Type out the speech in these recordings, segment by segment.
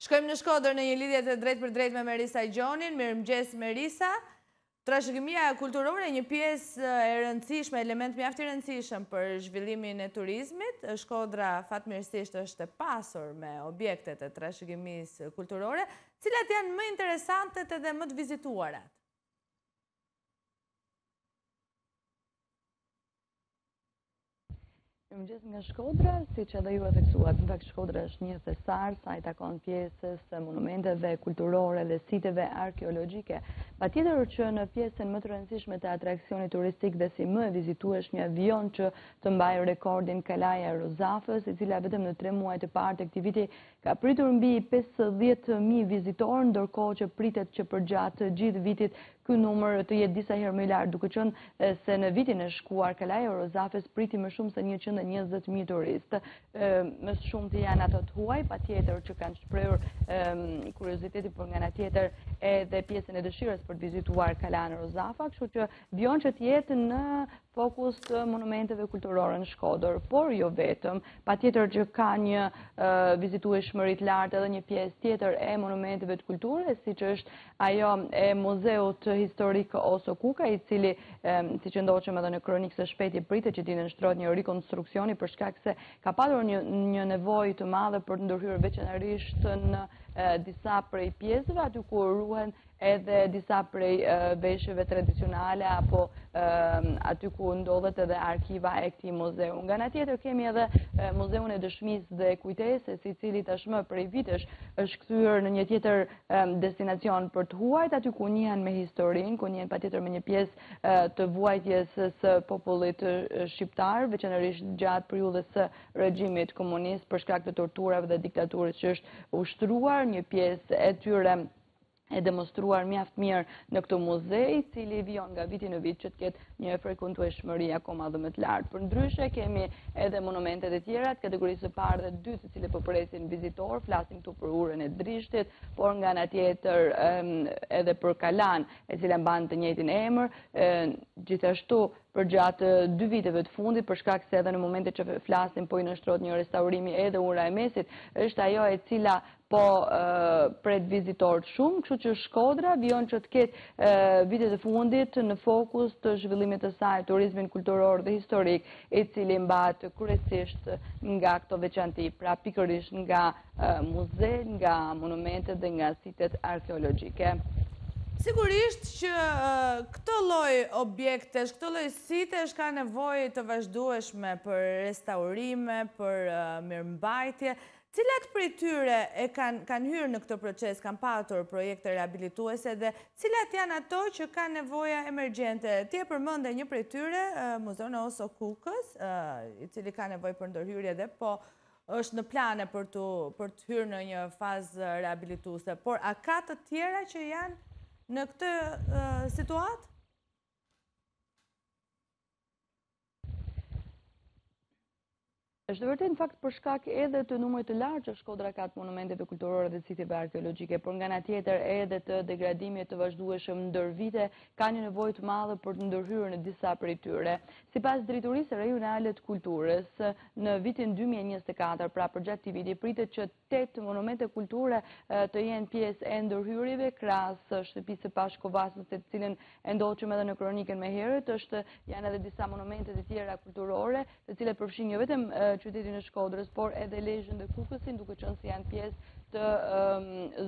Shkojmë në Shkodër në një lidhje të drejtpërdrejtë me Merisa Gjonin, mirëmëngjes Merisa, trashëgimia kulturore një pjesë e rëndësishme, element mjaft i rëndësishëm për zhvillimin e turizmit, Shkodra fatmirësisht është e pasur me objektet e trashëgimisë kulturore, cilat janë më interesantet edhe më të vizituarat? Mirëmëngjes nga Shkodra, siç edhe ju e theksuat, në fakt Shkodra është një thesar, sa i takon pjesës së monumenteve kulturore dhe siteve arkeologike. Patjetër që në pjesën më të rëndësishme të atraksionit turistik dhe si më e vizitueshmja vijon që të mbajë rekordin Kalaja e Rozafës, e cila vetëm në tre muajt e parë të këtij viti ka pritur mbi pesëdhjetë mijë vizitorë, ndërkohë që pritet që përgjatë gjithë vitit ky numër të jetë disa herë më i lartë, duke qenë se në vitin e shkuar Kalaja e Rozafës priti më shumë se njëqind e njëzet mijë turistë. Më së shumti janë ata të huaj, patjetër që kanë shprehur kuriozitetin, por nga ana tjetër edhe pjesën e dëshirës për të vizituar Kalanë Rozafa, kështu që vijon që të jetë në fokus të monumenteve kulturore në Shkodër, por jo vetëm, patjetër që ka një vizitueshmëri të lartë edhe një pjesë tjetër e monumenteve të kulturës, siç është ajo e muzeut historik Oso Kuka, i cili, siç e ndoqëm edhe në kronikë së shpejti pritet që t'i nënshtrohet një rikonstruksioni, për shkak se ka patur një nevojë të madhe për të ndërhyrë veçenarisht në disa prej pjesëve, aty ku ruhen edhe disa prej veshjeve tradicionale, apo aty ku ndodhet edhe arkiva e këtij muzeu. Nga ana tjetër kemi edhe muzeun e Dëshmisë dhe Kujtesës, i cili tashmë prej vitesh është kthyer në një tjetër destinacion për të huajt, aty ku njihen me historinë, ku njihen patjetër me një pjesë të vuajtjes së popullit shqiptar, veçanërisht gjatë periudhës së regjimit komunist, për shkak të torturave dhe diktaturës që është ushtruar, një pjesë e tyre e demonstruar mjaft mirë në këtë muze, i cili vijon nga viti në vit që të ketë një frekuentueshmëri akoma dhe më të lartë. Përndryshe, kemi edhe monumentet e tjera, të kategorisë së parë dhe dytë të cilat po presin vizitorë, flasim këtu për urën e Drishtit, por nga ana tjetër edhe për kalanë, e cila mban të njëjtin emër, gjithashtu përgjatë dy viteve të fundit, për shkak se edhe në momentin që flasim po i nënshtrohet një restaurimi edhe Ura e Mesit, është ajo e cila po pret vizitorë shumë, kështu që Shkodra vijon që të ketë vitet e fundit në fokus të zhvillimit të saj turizmin kulturor dhe historik, i cili mbahet kryesisht nga këto veçanti, pra pikërisht nga muzetë, nga monumentet dhe nga sitet arkeologjike. Sigurisht që këto lloj objektesh, këto lloj sitesh ka nevojë të vazhdueshme për restaurime, për mirëmbajtje, Cilat prej tyre e kanë kanë hyrë në këtë proces, kanë patur projekte rehabilituese dhe cilat janë ato që kanë nevoja emergjente? Ti e përmende një prej tyre, Muzeun e Oso Kukës, i cili ka nevojë për ndërhyrje dhe po është në plane për të për të hyrë në një fazë rehabilituese, por a ka të tjera që janë në këtë situatë? Është vërtet në fakt për shkak edhe të numrit të lartë që Shkodra ka të monumenteve kulturore dhe siteve arkeologjike, por nga ana tjetër edhe të degradimit të vazhdueshëm ndër vite, ka një nevojë të madhe për të ndërhyrë në disa prej tyre. Sipas Drejtorisë Rajonale të Kulturës, në vitin 2024, pra përgjatë këtij viti, pritet që Tetë monumente kulture të jenë pjesë e ndërhyrjeve krahas shtëpisë së Pashko Vasës të cilën e ndoqëm edhe në kronikën më herët, është janë edhe disa monumente të tjera kulturore, të cilat përfshijnë jo vetëm qytetin e Shkodrës, por edhe Lezhën dhe Kukësin, duke qenë se janë pjesë të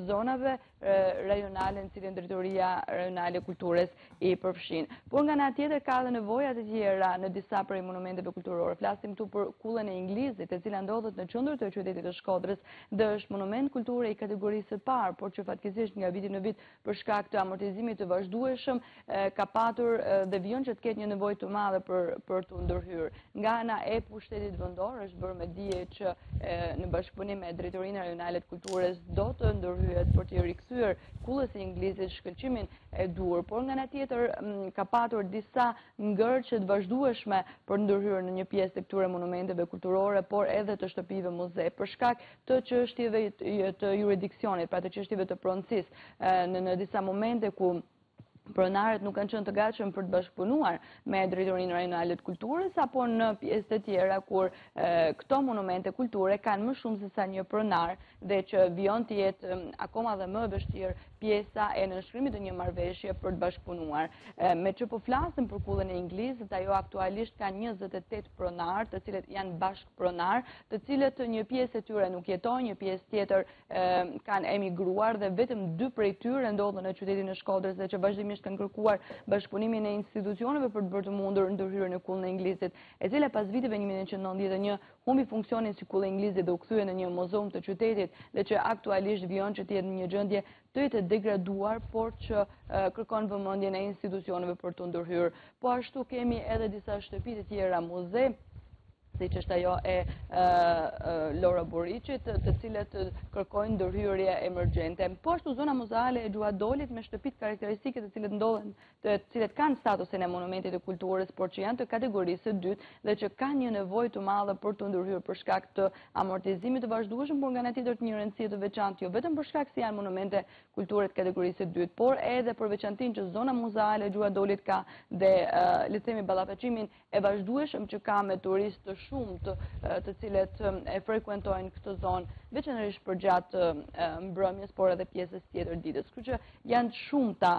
zonave rajonale në të cilën drejtoria rajonale e kulturës i përfshin. Por nga ana tjetër ka dhe nevoja të tjera në disa prej monumenteve kulturore. Flasim këtu për kullën e Inglizit, e cila ndodhet në qendër të qytetit të Shkodrës dhe është monument kulture i kategorisë së parë, por që fatkeqësisht nga viti në vit për shkak të amortizimit të vazhdueshëm, ka patur dhe vijon që të ketë një nevojë të madhe për të ndërhyrë. Nga ana e pushtetit vendor është bërë me dije që në bashkëpunim me Drejtorinë Rajonale të Kulturës do të ndërhyhet për t'i rikthyer kullës së Inglizit shkëlqimin e duhur, por nga ana tjetër ka patur disa ngërçe të vazhdueshme për të ndërhyrë në një pjesë të këtyre monumenteve kulturore, por edhe të shtëpive muze, për shkak të çështjeve të juridiksionit, pra të çështjeve të pronësisë në disa momente ku pronarët nuk kanë qenë të gatshëm për të bashkëpunuar me drejtorinë rajonale të kulturës apo në pjesë të tjera kur këto monumente kulture kanë më shumë se sa një pronar dhe që vijon të jetë akoma dhe më e vështirë pjesa e nënshkrimit të një marrëveshje për të bashkëpunuar. Meqë po flasim për kullën e Inglizit, ajo aktualisht ka 28 pronarë, të cilët janë bashkëpronarë, të cilët një pjesë e tyre nuk jetojnë, një pjesë tjetër kanë emigruar dhe vetëm dy prej tyre ndodhen në qytetin e Shkodrës dhe që vazhdimisht kanë kërkuar bashkëpunimin e institucioneve për të bërë të mundur ndërhyrjen në kullën e Inglizit, e cila pas viteve 1991 humbi funksionin si kullë e Inglizit dhe u kthye në një muzeum të qytetit dhe që aktualisht vijon që të jetë në një gjendje të jetë degraduar, por që kërkon vëmendjen e institucioneve për të ndërhyrë. Po ashtu kemi edhe disa shtëpi të tjera muze siç është ajo e Loro Boriçit, të cilat kërkojnë ndërhyrje emergjente. Po ashtu zona muzeale e Gjuadolit me shtëpitë karakteristike të cilat ndodhen, të cilat kanë statusin e monumentit të kulturës, por që janë të kategorisë së dytë dhe që kanë një nevojë të madhe për të ndërhyrë për shkak të amortizimit të vazhdueshëm, por nga ana tjetër të një rëndësie të veçantë, jo vetëm për shkak se janë monumente kulture të kategorisë së dytë, por edhe për veçantinë që zona muzeale e Gjuadolit ka dhe le të themi ballafaqimin e vazhdueshëm që ka me turistë të shumtë të cilët e frekuentojnë këtë zonë, veçanërisht përgjatë mbrëmjes, por edhe pjesës tjetër ditës. Kështu që janë të shumta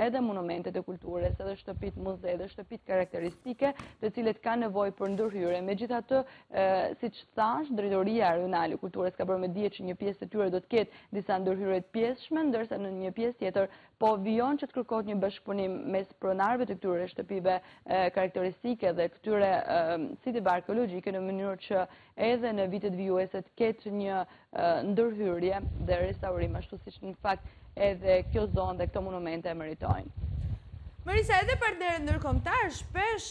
edhe monumentet e kulturës, edhe shtëpitë muze, edhe shtëpitë karakteristike, të cilat kanë nevojë për ndërhyrje. Megjithatë, siç thashë, drejtoria rajonale e kulturës ka bërë me dije që një pjesë e tyre do të ketë disa ndërhyrje të pjesshme, ndërsa në një pjesë tjetër Po vijon që të kërkohet një bashkëpunim mes pronarëve të këtyre shtëpive karakteristike dhe këtyre siteve arkeologjike në mënyrë që edhe në vitet vijuese të ketë një ndërhyrje dhe restaurim ashtu siç në fakt edhe kjo zonë dhe këto monumente e meritojnë. Marisa, edhe partnerët ndërkombëtarë shpesh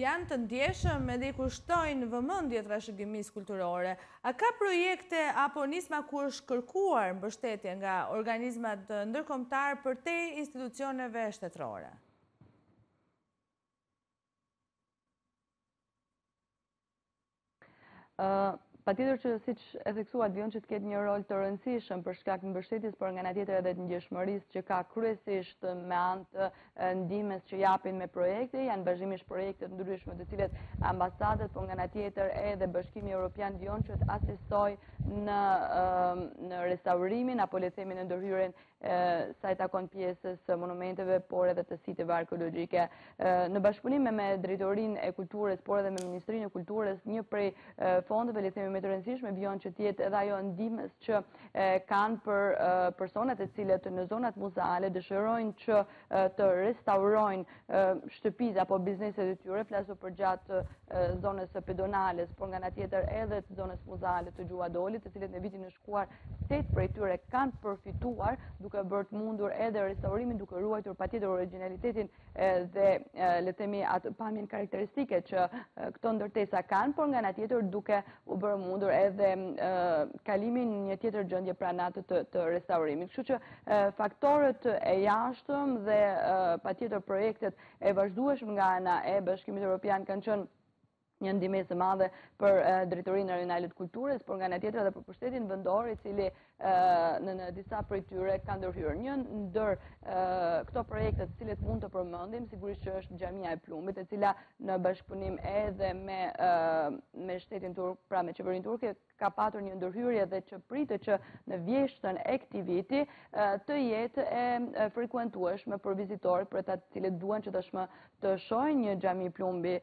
janë të ndjeshëm edhe i kushtojnë vëmendje trashëgimisë kulturore. A ka projekte apo nisma ku është kërkuar mbështetje nga organizmat ndërkombëtarë përtej institucioneve shtetërore? Patjetër që siç e theksuat vijon që të ketë një rol të rëndësishëm për shkak të mbështetjes, por nga ana tjetër edhe të ndjeshmërisë që ka kryesisht me anë të ndihmës që japin me projekte, janë vazhdimisht projekte të ndryshme të cilat ambasadat, por nga ana tjetër edhe Bashkimi Europian vijon që të asistojë në restaurimin apo le të themi në ndërhyrjen sa i takon pjesës së monumenteve, por edhe të siteve arkeologjike. Në bashkëpunim me Drejtorinë e Kulturës, por edhe me Ministrinë e Kulturës, një prej fondeve le të themi më të rëndësishme vijon që të jetë edhe ajo e ndihmës që kanë për personat të cilët në zonat muzeale dëshirojnë që të restaurojnë shtëpitë apo bizneset e tyre, flasim përgjatë zonës së pedonales, por nga ana tjetër edhe të zonës muzeale të Gjuadolit, të cilët në vitin e shkuar 8 prej tyre kanë përfituar duke bërë të mundur edhe restaurimin duke ruajtur patjetër origjinalitetin dhe le të themi atë pamjen karakteristike që këto ndërtesa kanë, por nga ana tjetër duke u bërë mundur edhe kalimin një tjetër gjendje pra në atë të, të restaurimit. Kështu që faktorët e jashtëm dhe patjetër projektet e vazhdueshëm nga ana e Bashkimit Evropian kanë qenë një ndihmesë e madhe për drejtorinë rajonale të kulturës, por nga ana tjetër edhe për pushtetin vendor, i cili në në disa prej tyre ka ndërhyrë. Një ndër këto projekte të cilat mund të përmendim, sigurisht që është Xhamia e Plumbit, e cila në bashkëpunim edhe me me shtetin turk, pra me qeverinë turke, ka patur një ndërhyrje dhe që pritet që në vjeshtën e këtij viti të jetë e frekuentueshme për vizitorët të cilët duan që tashmë të shojnë një Xhami Plumbi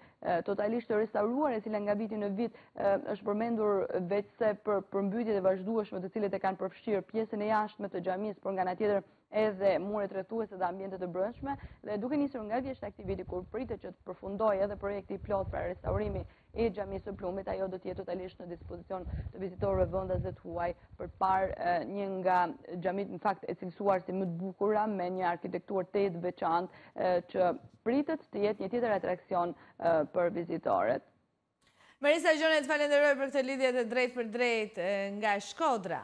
totalisht të restauruar e cila nga viti në vit është përmendur veçse për përmbytjet e vazhdueshme të cilat e kanë përfshirë pjesën e jashtme të xhamisë, por nga ana tjetër edhe muret rrethuese dhe ambientet e brendshme dhe duke nisur nga vjeshta e këtij viti kur pritet që të përfundojë edhe projekti i plotë pra restaurimi i xhamisë së Plumbit, ajo do të jetë totalisht në dispozicion të vizitorëve vendas dhe të huaj për të parë një nga xhamitë në fakt e cilësuar si më të bukura me një arkitekturë tejet të veçantë që pritet të jetë një tjetër atraksion për vizitorët. Marisa Gjone, të falenderoj për këtë lidhje të drejtpërdrejtë nga Shkodra.